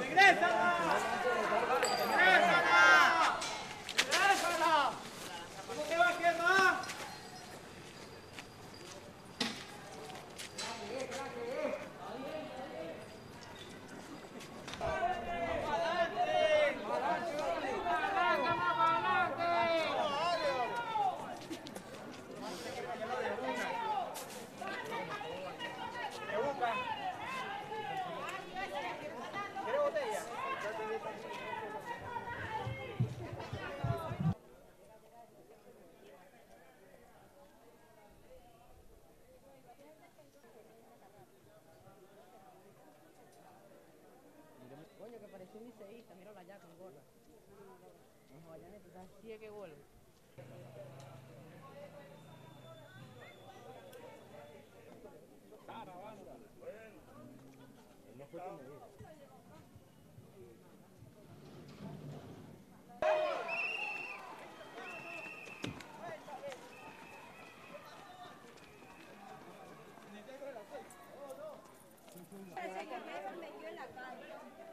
Regresa. Coño, que pareció un liceísta, mírala allá con gorra. No, Guayanete, ¿sabes? Sí es que vuelo. No fue conmigo. Parece que me metió la calle.